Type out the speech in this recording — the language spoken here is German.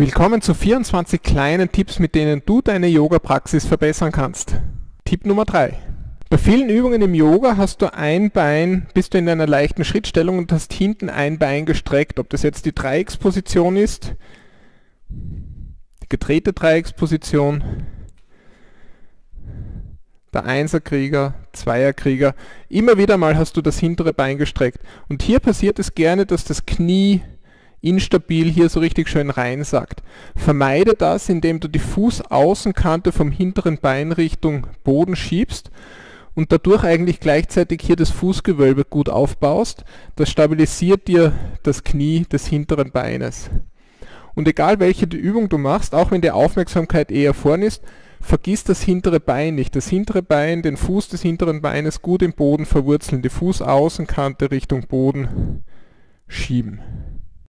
Willkommen zu 24 kleinen Tipps, mit denen du deine Yoga-Praxis verbessern kannst. Tipp Nummer 3. Bei vielen Übungen im Yoga hast du ein Bein, bist du in einer leichten Schrittstellung und hast hinten ein Bein gestreckt. Ob das jetzt die Dreiecksposition ist, die gedrehte Dreiecksposition, der Einserkrieger, Zweierkrieger. Immer wieder mal hast du das hintere Bein gestreckt. Und hier passiert es gerne, dass das Knie instabil hier so richtig schön reinsackt. Vermeide das, indem du die Fußaußenkante vom hinteren Bein Richtung Boden schiebst und dadurch eigentlich gleichzeitig hier das Fußgewölbe gut aufbaust. Das stabilisiert dir das Knie des hinteren Beines. Und egal welche Übung du machst, auch wenn die Aufmerksamkeit eher vorn ist, vergiss das hintere Bein nicht. Das hintere Bein, den Fuß des hinteren Beines gut im Boden verwurzeln, die Fußaußenkante Richtung Boden schieben.